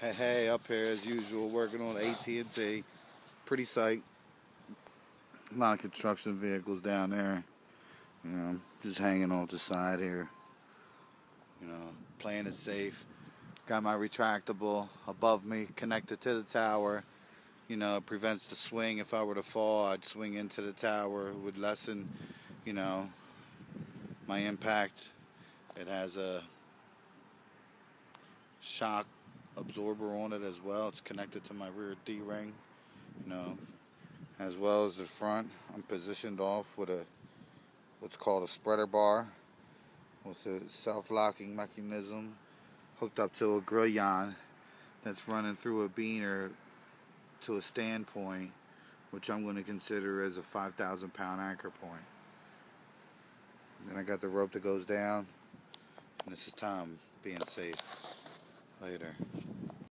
Hey, hey, up here as usual, working on AT&T. Pretty sight. A lot of construction vehicles down there. You know, just hanging off the side here. You know, playing it safe. Got my retractable above me, connected to the tower. You know, it prevents the swing. If I were to fall, I'd swing into the tower. It would lessen, you know, my impact. It has a shock absorber on it as well. It's connected to my rear D-ring, you know, as well as the front. I'm positioned off with a what's called a spreader bar with a self-locking mechanism hooked up to a grillon that's running through a beaner to a standpoint which I'm going to consider as a 5,000 pound anchor point. Then I got the rope that goes down and this is Tom being safe. Later.